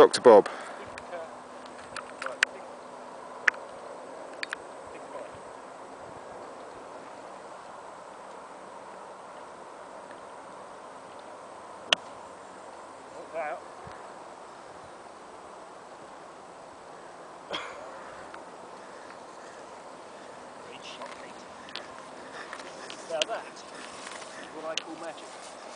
Dr. Bob. Now that is what I call magic.